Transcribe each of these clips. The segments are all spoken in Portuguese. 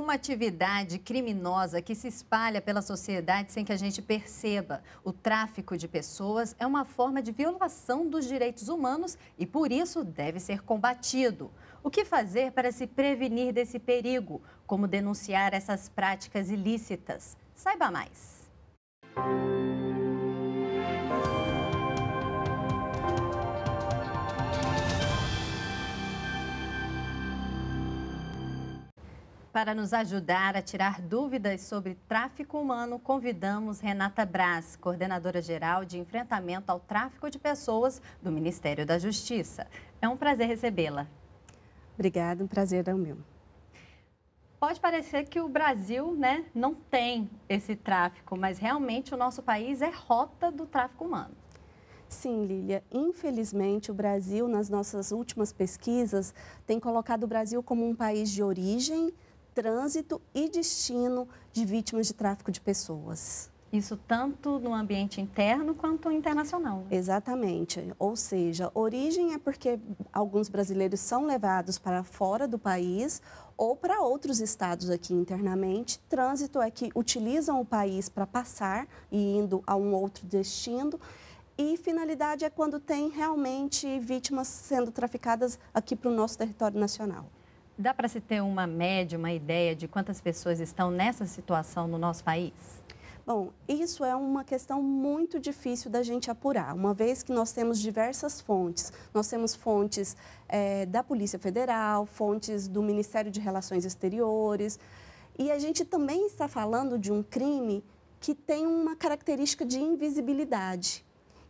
uma atividade criminosa que se espalha pela sociedade sem que a gente perceba. O tráfico de pessoas é uma forma de violação dos direitos humanos e, por isso, deve ser combatido. O que fazer para se prevenir desse perigo? Como denunciar essas práticas ilícitas? Saiba mais. Para nos ajudar a tirar dúvidas sobre tráfico humano, convidamos Renata Braz, coordenadora geral de enfrentamento ao tráfico de pessoas do Ministério da Justiça. É um prazer recebê-la. Obrigada, um prazer é o meu. Pode parecer que o Brasil né, não tem esse tráfico, mas realmente o nosso país é rota do tráfico humano. Sim, Lília. Infelizmente, o Brasil, nas nossas últimas pesquisas, tem colocado o Brasil como um país de origem, trânsito e destino de vítimas de tráfico de pessoas. Isso tanto no ambiente interno quanto internacional. Né? Exatamente. Ou seja, origem é porque alguns brasileiros são levados para fora do país ou para outros estados aqui internamente. Trânsito é que utilizam o país para passar e indo a um outro destino. E finalidade é quando tem realmente vítimas sendo traficadas aqui para o nosso território nacional. Dá para se ter uma média, uma ideia de quantas pessoas estão nessa situação no nosso país? Bom, isso é uma questão muito difícil da gente apurar, uma vez que nós temos diversas fontes. Nós temos fontes é, da Polícia Federal, fontes do Ministério de Relações Exteriores, e a gente também está falando de um crime que tem uma característica de invisibilidade.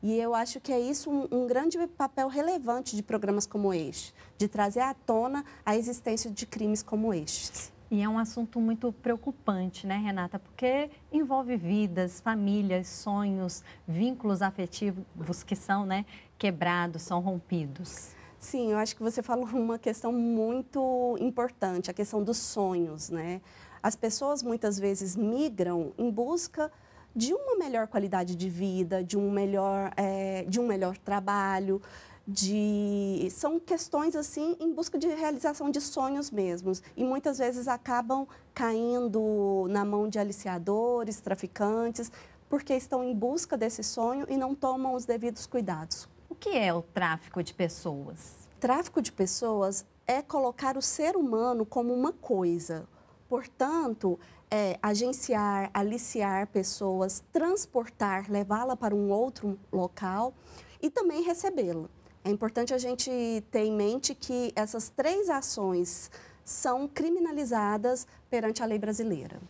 E eu acho que é isso um, um, grande papel relevante de programas como este, de trazer à tona a existência de crimes como estes. E é um assunto muito preocupante, né, Renata? Porque envolve vidas, famílias, sonhos, vínculos afetivos que são né, quebrados, são rompidos. Sim, eu acho que você falou uma questão muito importante, a questão dos sonhos, né? As pessoas muitas vezes migram em busca de uma melhor qualidade de vida, de um melhor, é, de um melhor trabalho, de são questões assim em busca de realização de sonhos mesmos e muitas vezes acabam caindo na mão de aliciadores, traficantes, porque estão em busca desse sonho e não tomam os devidos cuidados. O que é o tráfico de pessoas? Tráfico de pessoas é colocar o ser humano como uma coisa. Portanto, é agenciar, aliciar pessoas, transportar, levá-la para um outro local e também recebê-la. É importante a gente ter em mente que essas três ações são criminalizadas perante a lei brasileira.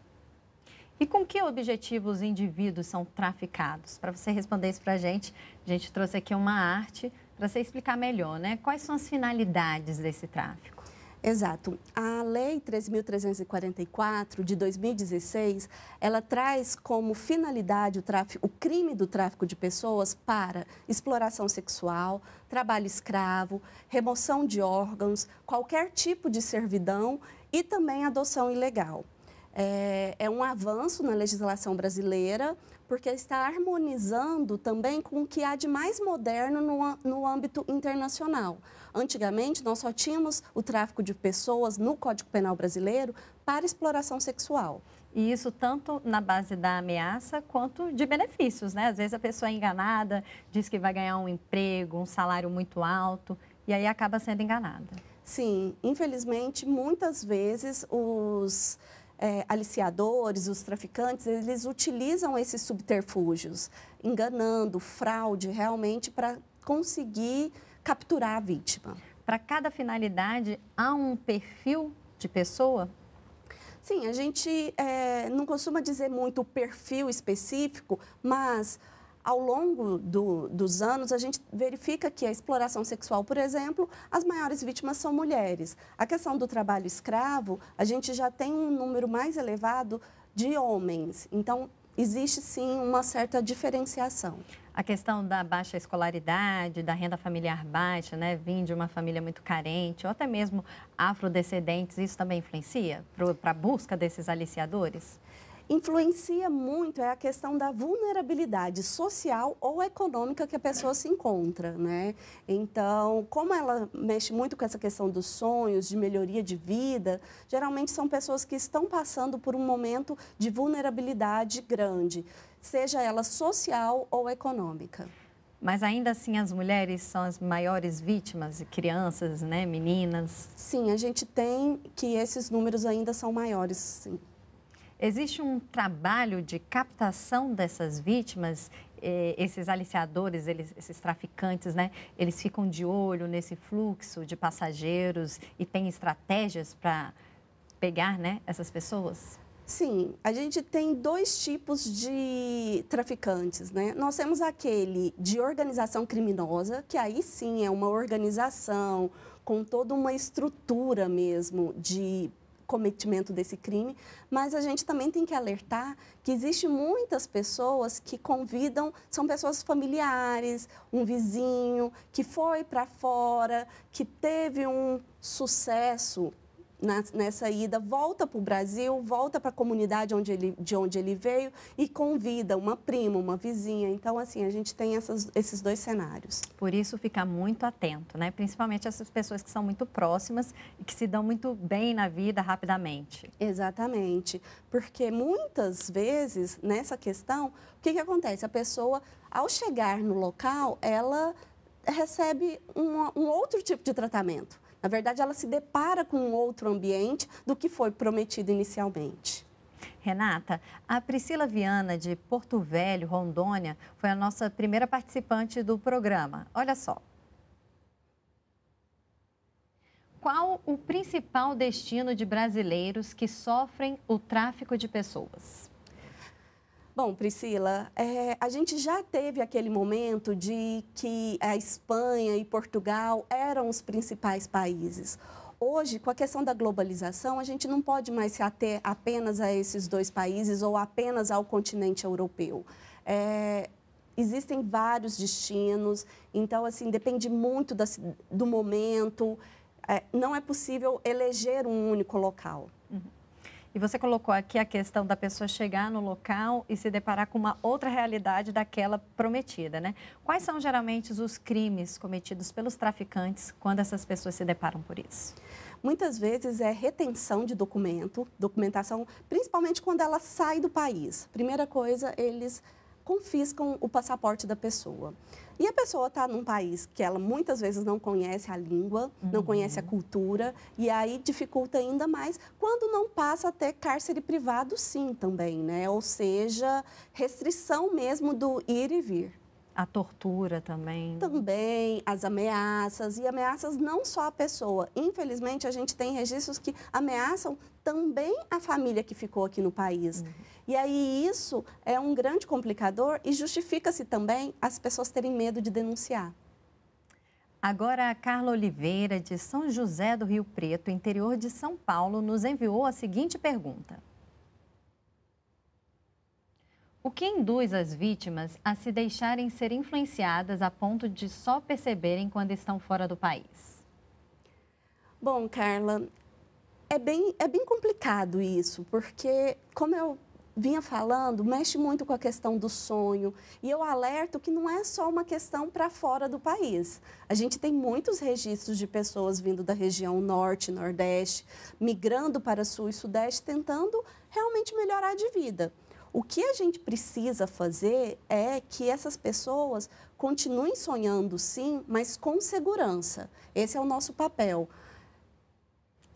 E com que objetivo os indivíduos são traficados? Para você responder isso para a gente, a gente trouxe aqui uma arte para você explicar melhor, né? Quais são as finalidades desse tráfico? Exato. A Lei 13.344 de 2016, ela traz como finalidade o, tráfico, o crime do tráfico de pessoas para exploração sexual, trabalho escravo, remoção de órgãos, qualquer tipo de servidão e também adoção ilegal. É, é um avanço na legislação brasileira, porque está harmonizando também com o que há de mais moderno no, no âmbito internacional. Antigamente, nós só tínhamos o tráfico de pessoas no Código Penal brasileiro para exploração sexual. E isso tanto na base da ameaça quanto de benefícios, né? Às vezes a pessoa é enganada, diz que vai ganhar um emprego, um salário muito alto, e aí acaba sendo enganada. Sim, infelizmente, muitas vezes os é, aliciadores, os traficantes, eles utilizam esses subterfúgios, enganando, fraude, realmente para conseguir capturar a vítima. Para cada finalidade, há um perfil de pessoa? Sim, a gente é, não costuma dizer muito o perfil específico, mas ao longo do, dos anos, a gente verifica que a exploração sexual, por exemplo, as maiores vítimas são mulheres. A questão do trabalho escravo, a gente já tem um número mais elevado de homens. Então, existe sim uma certa diferenciação. A questão da baixa escolaridade, da renda familiar baixa, né, vim de uma família muito carente, ou até mesmo afrodescendentes, isso também influencia para a busca desses aliciadores? Influencia muito é a questão da vulnerabilidade social ou econômica que a pessoa se encontra, né? Então, como ela mexe muito com essa questão dos sonhos, de melhoria de vida, geralmente são pessoas que estão passando por um momento de vulnerabilidade grande, seja ela social ou econômica. Mas ainda assim as mulheres são as maiores vítimas, crianças, né, meninas? Sim, a gente tem que esses números ainda são maiores, sim. Existe um trabalho de captação dessas vítimas? Eh, esses aliciadores, eles, esses traficantes, né? Eles ficam de olho nesse fluxo de passageiros e têm estratégias para pegar, né, essas pessoas? Sim, a gente tem dois tipos de traficantes, né? Nós temos aquele de organização criminosa, que aí sim é uma organização com toda uma estrutura mesmo de cometimento desse crime, mas a gente também tem que alertar que existe muitas pessoas que convidam, são pessoas familiares, um vizinho que foi para fora, que teve um sucesso na, nessa ida, volta para o Brasil, volta para a comunidade onde ele, de onde ele veio e convida uma prima, uma vizinha. Então, assim, a gente tem essas, esses dois cenários. Por isso, ficar muito atento, né? Principalmente essas pessoas que são muito próximas e que se dão muito bem na vida rapidamente. Exatamente. Porque muitas vezes, nessa questão, o que, que acontece? A pessoa, ao chegar no local, ela recebe um, um outro tipo de tratamento. Na verdade, ela se depara com um outro ambiente do que foi prometido inicialmente. Renata, a Priscila Viana, de Porto Velho, Rondônia, foi a nossa primeira participante do programa. Olha só. Qual o principal destino de brasileiros que sofrem o tráfico de pessoas? Bom, Priscila, é, a gente já teve aquele momento de que a Espanha e Portugal eram os principais países. Hoje, com a questão da globalização, a gente não pode mais se ater apenas a esses dois países ou apenas ao continente europeu. É, existem vários destinos, então, assim, depende muito da, do momento. É, não é possível eleger um único local. E você colocou aqui a questão da pessoa chegar no local e se deparar com uma outra realidade daquela prometida, né? Quais são geralmente os crimes cometidos pelos traficantes quando essas pessoas se deparam por isso? Muitas vezes é retenção de documento, documentação, principalmente quando ela sai do país. Primeira coisa, eles confiscam o passaporte da pessoa. E a pessoa está num país que ela muitas vezes não conhece a língua, uhum. não conhece a cultura, e aí dificulta ainda mais quando não passa a ter cárcere privado, sim, também, né? Ou seja, restrição mesmo do ir e vir. A tortura também. Também, as ameaças. E ameaças não só a pessoa. Infelizmente, a gente tem registros que ameaçam também a família que ficou aqui no país. Uhum. E aí isso é um grande complicador e justifica-se também as pessoas terem medo de denunciar. Agora, a Carla Oliveira, de São José do Rio Preto, interior de São Paulo, nos enviou a seguinte pergunta. O que induz as vítimas a se deixarem ser influenciadas a ponto de só perceberem quando estão fora do país? Bom, Carla, é bem, é bem complicado isso, porque, como eu vinha falando, mexe muito com a questão do sonho. E eu alerto que não é só uma questão para fora do país. A gente tem muitos registros de pessoas vindo da região norte, nordeste, migrando para sul e sudeste, tentando realmente melhorar de vida. O que a gente precisa fazer é que essas pessoas continuem sonhando sim, mas com segurança. Esse é o nosso papel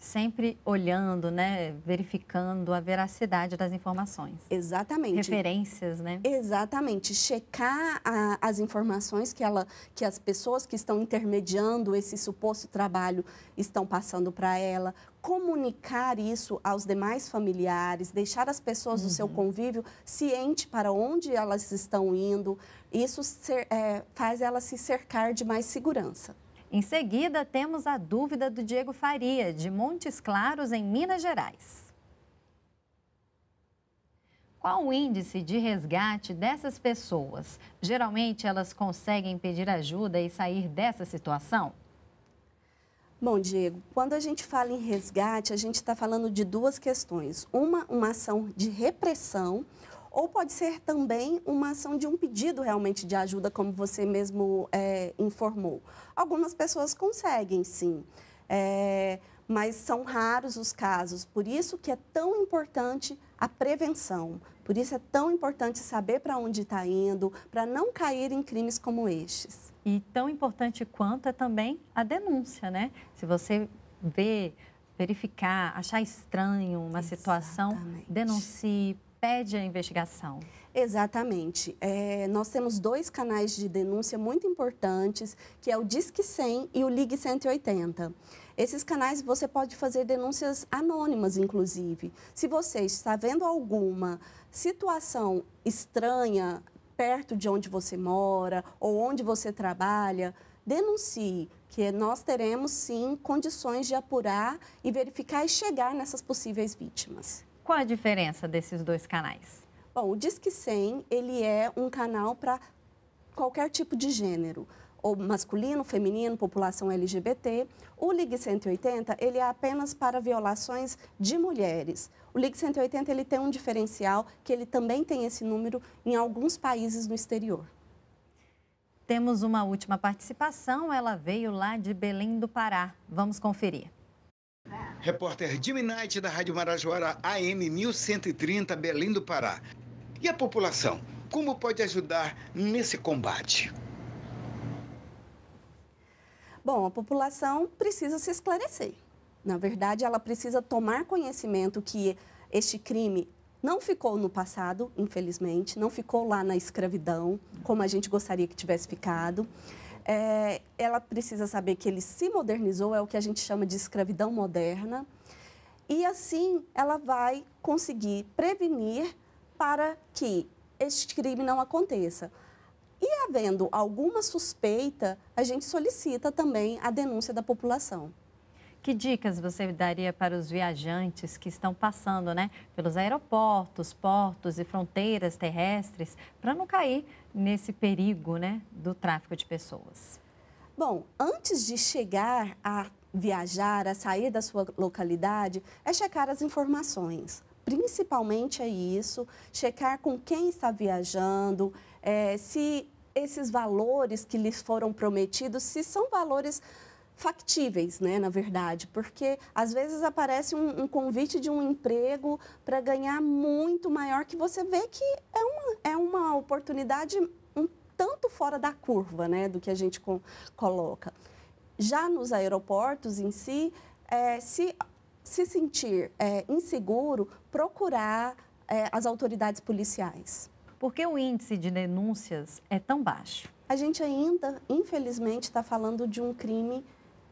sempre olhando, né, verificando a veracidade das informações. Exatamente. Referências, né? Exatamente. Checar a, as informações que, ela, que as pessoas que estão intermediando esse suposto trabalho estão passando para ela, comunicar isso aos demais familiares, deixar as pessoas uhum. do seu uhum. convívio ciente para onde elas estão indo. Isso ser, é, faz elas se cercar de mais segurança. Em seguida, temos a dúvida do Diego Faria, de Montes Claros, em Minas Gerais. Qual o índice de resgate dessas pessoas? Geralmente, elas conseguem pedir ajuda e sair dessa situação? Bom, Diego, quando a gente fala em resgate, a gente está falando de duas questões. Uma, uma ação de repressão, ou pode ser também uma ação de um pedido realmente de ajuda, como você mesmo é, informou. Algumas pessoas conseguem, sim, é, mas são raros os casos. Por isso que é tão importante a prevenção. Por isso é tão importante saber para onde está indo, para não cair em crimes como estes. E tão importante quanto é também a denúncia, né? Se você vê, verificar, achar estranho uma Exatamente. situação, denuncie, pede a investigação. Exatamente. É, nós temos dois canais de denúncia muito importantes, que é o Disque 100 e o Ligue 180. Esses canais você pode fazer denúncias anônimas, inclusive. Se você está vendo alguma situação estranha perto de onde você mora ou onde você trabalha, denuncie, que nós teremos sim condições de apurar e verificar e chegar nessas possíveis vítimas. Qual a diferença desses dois canais? Bom, o Disque 100, ele é um canal para qualquer tipo de gênero, ou masculino, feminino, população LGBT. O Ligue 180, ele é apenas para violações de mulheres. O Ligue 180, ele tem um diferencial que ele também tem esse número em alguns países no exterior. Temos uma última participação, ela veio lá de Belém do Pará. Vamos conferir. Repórter Jimmy Knight da Rádio Marajoara AM 1130, Belém do Pará. E a população, como pode ajudar nesse combate? Bom, a população precisa se esclarecer. Na verdade, ela precisa tomar conhecimento que este crime não ficou no passado, infelizmente, não ficou lá na escravidão, como a gente gostaria que tivesse ficado. É, ela precisa saber que ele se modernizou, é o que a gente chama de escravidão moderna. E assim ela vai conseguir prevenir para que este crime não aconteça. E havendo alguma suspeita, a gente solicita também a denúncia da população. Que dicas você daria para os viajantes que estão passando né, pelos aeroportos, portos e fronteiras terrestres para não cair nesse perigo né, do tráfico de pessoas? Bom, antes de chegar a viajar, a sair da sua localidade, é checar as informações principalmente é isso, checar com quem está viajando, é, se esses valores que lhes foram prometidos, se são valores factíveis, né, na verdade, porque às vezes aparece um, um convite de um emprego para ganhar muito maior que você vê que é uma, é uma oportunidade um tanto fora da curva, né, do que a gente co coloca. Já nos aeroportos em si, é, se se sentir é, inseguro, procurar é, as autoridades policiais. Por que o índice de denúncias é tão baixo? A gente ainda, infelizmente, está falando de um crime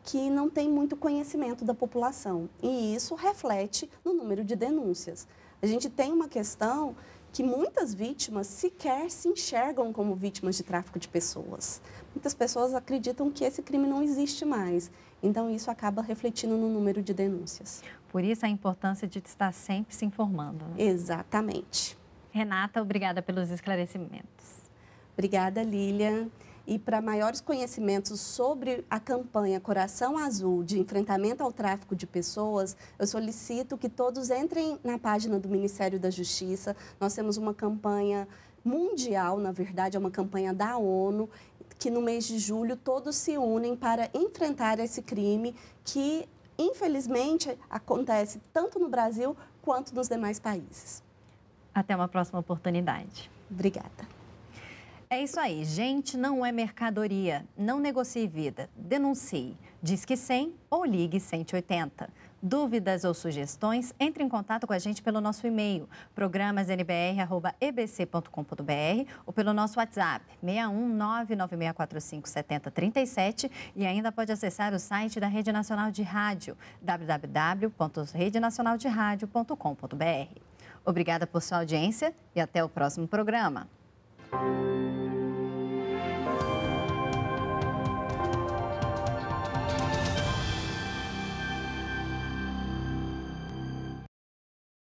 que não tem muito conhecimento da população. E isso reflete no número de denúncias. A gente tem uma questão que muitas vítimas sequer se enxergam como vítimas de tráfico de pessoas. Muitas pessoas acreditam que esse crime não existe mais. Então, isso acaba refletindo no número de denúncias. Por isso, a importância de estar sempre se informando. Né? Exatamente. Renata, obrigada pelos esclarecimentos. Obrigada, Lilian. E para maiores conhecimentos sobre a campanha Coração Azul de enfrentamento ao tráfico de pessoas, eu solicito que todos entrem na página do Ministério da Justiça. Nós temos uma campanha mundial, na verdade, é uma campanha da ONU, que no mês de julho todos se unem para enfrentar esse crime que, infelizmente, acontece tanto no Brasil quanto nos demais países. Até uma próxima oportunidade. Obrigada. É isso aí. Gente não é mercadoria. Não negocie vida. Denuncie. Disque 100 ou ligue 180. Dúvidas ou sugestões, entre em contato com a gente pelo nosso e-mail, programasnbr.ebc.com.br ou pelo nosso WhatsApp, 61996457037 e ainda pode acessar o site da Rede Nacional de Rádio, www.redenacionalderadio.com.br. Obrigada por sua audiência e até o próximo programa.